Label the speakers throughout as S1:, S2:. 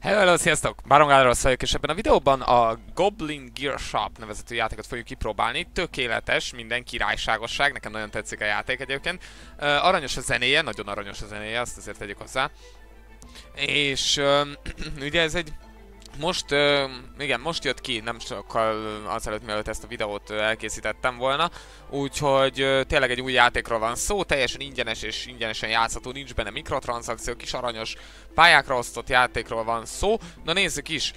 S1: Hello, sziasztok! Baron vagyok, és ebben a videóban a Goblin Gear Shop nevezetű játékot fogjuk kipróbálni. Tökéletes, minden királyságosság, nekem nagyon tetszik a játék egyébként. Uh, aranyos a zenéje, nagyon aranyos a zenéje, azt azért tegyük hozzá. És uh, ugye ez egy most, igen, most jött ki, nem sokkal azelőtt, mielőtt ezt a videót elkészítettem volna, úgyhogy tényleg egy új játékról van szó, teljesen ingyenes és ingyenesen játszható, nincs benne mikrotranszakció, kis aranyos pályákra osztott játékról van szó. Na nézzük is,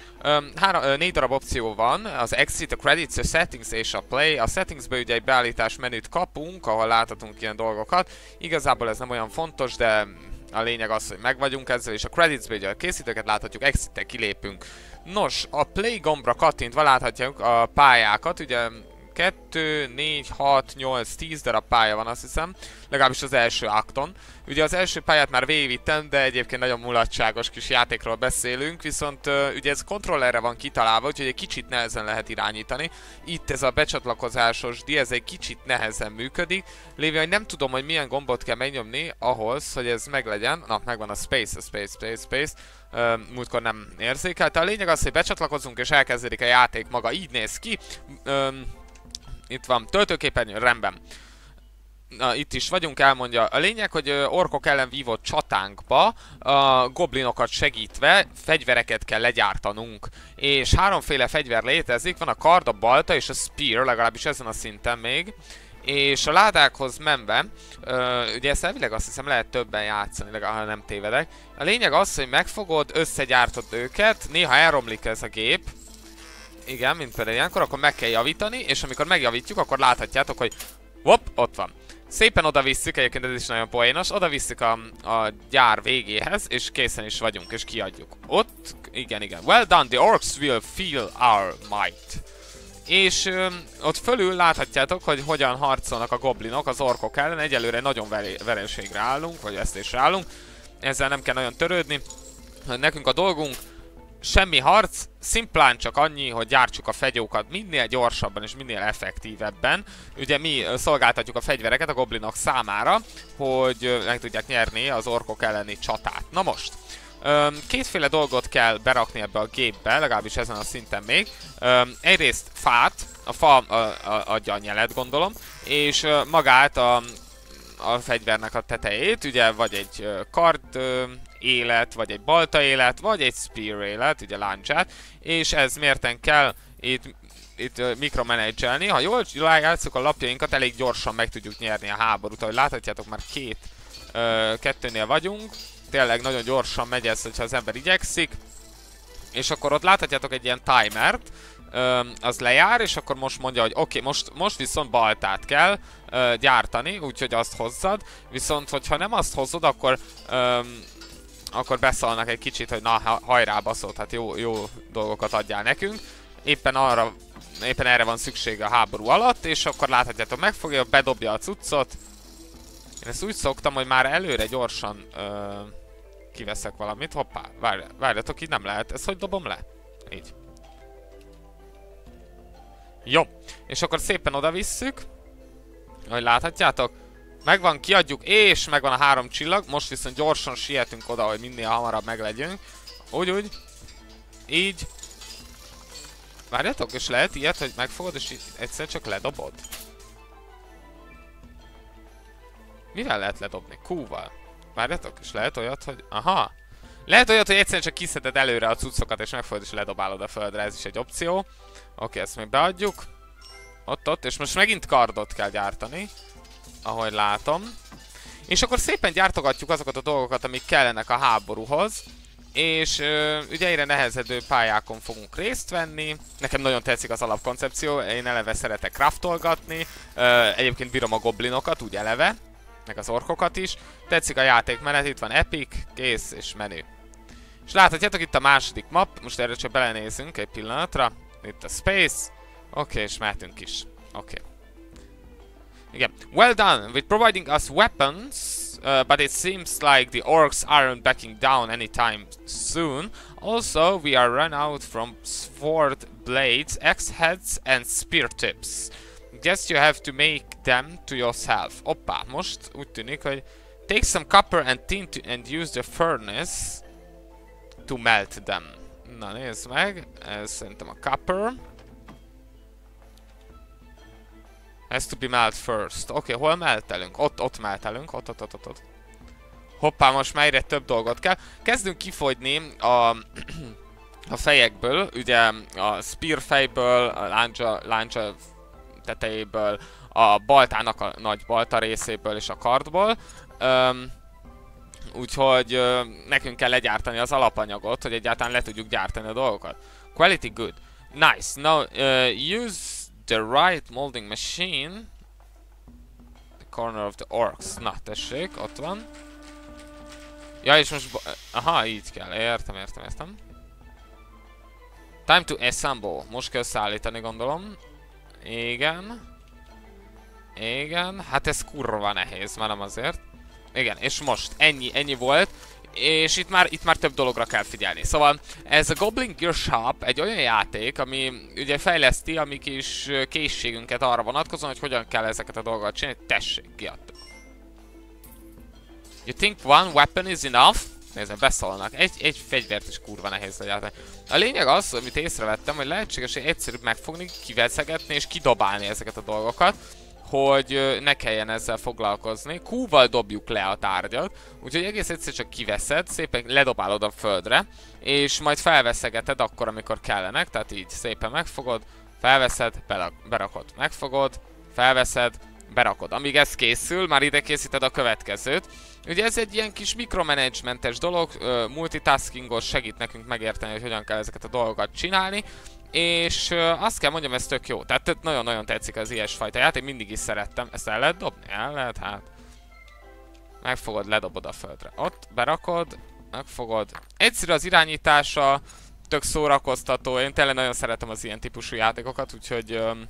S1: három, négy darab opció van, az Exit, a Credits, a Settings és a Play. A Settingsből ugye egy beállítás menüt kapunk, ahol láthatunk ilyen dolgokat. Igazából ez nem olyan fontos, de a lényeg az, hogy meg ezzel, és a credits ugye a készítőket láthatjuk, exit kilépünk. Nos, a play gombra kattintva láthatjuk a pályákat, ugye 2, 4, 6, 8, 10 darab pálya van azt hiszem, legalábbis az első akton. Ugye az első pályát már végigvittem, de egyébként nagyon mulatságos kis játékról beszélünk, viszont ugye ez kontrollerre van kitalálva, úgyhogy egy kicsit nehezen lehet irányítani. Itt ez a becsatlakozásos di, ez egy kicsit nehezen működik, lévén, hogy nem tudom, hogy milyen gombot kell megnyomni ahhoz, hogy ez meglegyen. Na, megvan a space, a space, space, space. Uh, múltkor nem érzékelte. A lényeg az, hogy becsatlakozunk és elkezdődik a játék maga. Így néz ki. Um, itt van, töltőképernyő, rendben. Na, itt is vagyunk, elmondja. A lényeg, hogy orkok ellen vívott csatánkba a goblinokat segítve fegyvereket kell legyártanunk. És háromféle fegyver létezik, van a kard, a balta és a spear, legalábbis ezen a szinten még. És a ládákhoz menve, ö, ugye ezt elvileg azt hiszem lehet többen játszani, legalább ha nem tévedek. A lényeg az, hogy megfogod, összegyártod őket, néha elromlik ez a gép, igen, mint például ilyenkor, akkor meg kell javítani, és amikor megjavítjuk, akkor láthatjátok, hogy hopp, ott van. Szépen oda visszük, egyébként ez is nagyon poénos, oda visszük a, a gyár végéhez, és készen is vagyunk, és kiadjuk. Ott, igen, igen. Well done, the orcs will feel our might. És ö, ott fölül láthatjátok, hogy hogyan harcolnak a goblinok az orkok ellen. Egyelőre nagyon vereségre állunk, vagy vesztésre állunk. Ezzel nem kell nagyon törődni. Nekünk a dolgunk, semmi harc, szimplán csak annyi, hogy gyártsuk a fegyókat minél gyorsabban és minél effektívebben. Ugye mi szolgáltatjuk a fegyvereket a goblinok számára, hogy meg tudják nyerni az orkok elleni csatát. Na most, kétféle dolgot kell berakni ebbe a gépbe, legalábbis ezen a szinten még. Egyrészt fát, a fa adja a nyelet gondolom, és magát a, a fegyvernek a tetejét, ugye vagy egy kard élet, vagy egy balta élet, vagy egy spear élet, ugye láncsát, és ez mérten kell itt itt mikromanagelni. Ha jól játszok a lapjainkat, elég gyorsan meg tudjuk nyerni a háborút. Ahogy láthatjátok, már két, uh, kettőnél vagyunk. Tényleg nagyon gyorsan megy ez, hogyha az ember igyekszik. És akkor ott láthatjátok egy ilyen timert, az lejár, és akkor most mondja, hogy oké, okay, most, most viszont baltát kell uh, gyártani, úgyhogy azt hozzad. Viszont, hogyha nem azt hozod, akkor um, akkor beszalnak egy kicsit, hogy na hajrá baszott, hát jó, jó dolgokat adjál nekünk. Éppen arra, éppen erre van szüksége a háború alatt, és akkor láthatjátok, megfogja, bedobja a cuccot. Én ezt úgy szoktam, hogy már előre gyorsan ö, kiveszek valamit. Hoppá, várj, várjatok, így nem lehet. Ezt hogy dobom le? Így. Jó, és akkor szépen oda visszük. Ahogy láthatjátok, Megvan, kiadjuk, és megvan a három csillag. Most viszont gyorsan sietünk oda, hogy minél hamarabb meglegyünk. Úgy, úgy. Így. Várjatok, és lehet ilyet, hogy megfogod, és egyszer csak ledobod? Mivel lehet ledobni? Q-val. Várjatok, és lehet olyat, hogy... Aha! Lehet olyat, hogy egyszerűen csak kiszeded előre a cuccokat, és megfogod, és ledobálod a földre. Ez is egy opció. Oké, ezt még beadjuk. Ott, ott, és most megint kardot kell gyártani ahogy látom. És akkor szépen gyártogatjuk azokat a dolgokat, amik kellenek a háborúhoz. És ö, ugye egyre nehezedő pályákon fogunk részt venni. Nekem nagyon tetszik az alapkoncepció, én eleve szeretek craftolgatni. Ö, egyébként bírom a goblinokat, úgy eleve. Meg az orkokat is. Tetszik a játékmenet, itt van Epic, kész és menü. És láthatjátok itt a második map, most erre csak belenézünk egy pillanatra. Itt a Space. Oké, okay, és mehetünk is. Oké. Okay. Again, well done with providing us weapons, uh, but it seems like the orcs aren't backing down anytime soon. Also, we are run out from sword blades, axe heads and spear tips. Guess you have to make them to yourself. Oppa, most hogy take some copper and tin to, and use the furnace. to melt them. Na nézd meg, ez szerintem a copper. Has to be melt first. Oké, okay, hol meltelünk? Ott, ott meltelünk, ott, ott, ott, ott, ott. Hoppá, most már egyre több dolgot kell. Kezdünk kifogyni a, a fejekből, ugye a spear fejből, a láncsa, láncsa tetejéből, a baltának a nagy balta részéből és a kardból. Um, úgyhogy uh, nekünk kell legyártani az alapanyagot, hogy egyáltalán le tudjuk gyártani a dolgokat. Quality good. Nice. Now uh, use the right molding machine. The corner of the orcs. Na, tessék, ott van. Ja, és most... Aha, így kell. Értem, értem, értem. Time to assemble. Most kell szállítani, gondolom. Igen. Igen, hát ez kurva nehéz, már nem azért. Igen, és most ennyi, ennyi volt. És itt már, itt már több dologra kell figyelni. Szóval ez a Goblin Gear Shop egy olyan játék, ami ugye fejleszti a mi kis készségünket arra vonatkozóan, hogy hogyan kell ezeket a dolgokat csinálni. Tessék, kiadtuk. You think one weapon is enough? Nézd, beszólnak. Egy, egy fegyvert is kurva nehéz legyártani. A lényeg az, amit észrevettem, hogy lehetséges, hogy egyszerűbb megfogni, kiveszegetni és kidobálni ezeket a dolgokat hogy ne kelljen ezzel foglalkozni. Q-val dobjuk le a tárgyat, úgyhogy egész egyszer csak kiveszed, szépen ledobálod a földre, és majd felveszegeted akkor, amikor kellenek, tehát így szépen megfogod, felveszed, berakod, megfogod, felveszed, berakod. Amíg ez készül, már ide készíted a következőt. Ugye ez egy ilyen kis mikromanagementes dolog, multitaskingos segít nekünk megérteni, hogy hogyan kell ezeket a dolgokat csinálni, és azt kell mondjam, ez tök jó. Tehát nagyon-nagyon tetszik az ilyesfajta játék, mindig is szerettem. Ezt el lehet dobni? El lehet, hát. Megfogod, ledobod a földre. Ott, berakod, megfogod. Egyszerű az irányítása, tök szórakoztató. Én tényleg nagyon szeretem az ilyen típusú játékokat, úgyhogy... Um,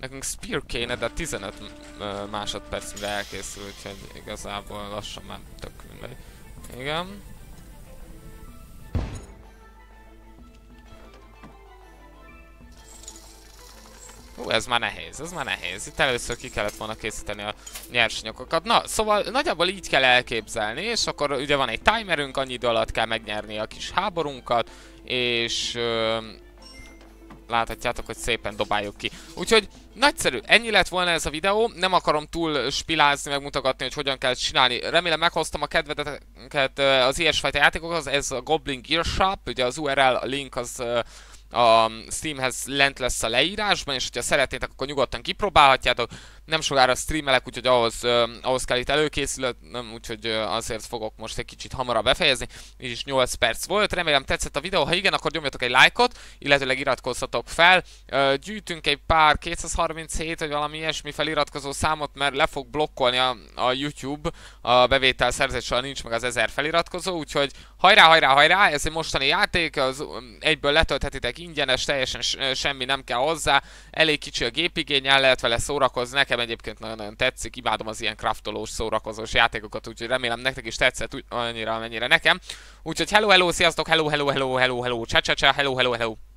S1: nekünk Spear kéne, de 15 uh, másodpercre elkészül, úgyhogy igazából lassan már tök mindegy. Igen. Ez már nehéz, ez már nehéz. Itt először ki kellett volna készíteni a nyersanyagokat. Na, szóval nagyjából így kell elképzelni, és akkor ugye van egy timerünk, annyi idő alatt kell megnyerni a kis háborunkat, és... Ö, láthatjátok, hogy szépen dobáljuk ki. Úgyhogy nagyszerű, ennyi lett volna ez a videó, nem akarom túl spilázni, megmutatni, hogy hogyan kell csinálni. Remélem meghoztam a kedveteket az ilyesfajta játékokhoz, ez a Goblin Gear Shop, ugye az URL, link az a Steamhez lent lesz a leírásban, és hogyha szeretnétek, akkor nyugodtan kipróbálhatjátok. Nem sokára streamelek, úgyhogy ahhoz, uh, ahhoz kell itt előkészülnöm, úgyhogy uh, azért fogok most egy kicsit hamarabb befejezni. Így is 8 perc volt, remélem tetszett a videó, ha igen, akkor nyomjatok egy lájkot, illetőleg iratkozzatok fel. Uh, gyűjtünk egy pár 237 vagy valami ilyesmi feliratkozó számot, mert le fog blokkolni a, a YouTube a bevétel szerzéssel nincs meg az 1000 feliratkozó, úgyhogy hajrá, hajrá, hajrá, ez egy mostani játék, az egyből letölthetitek ingyenes, teljesen semmi nem kell hozzá, elég kicsi a gépigény, el lehet vele szórakozni, nekem egyébként nagyon-nagyon tetszik, imádom az ilyen kraftolós, szórakozós játékokat, úgyhogy remélem nektek is tetszett úgy, annyira, amennyire nekem. Úgyhogy hello, hello, sziasztok, hello, hello, hello, hello, hello, csa, csa, csa, hello, hello, hello.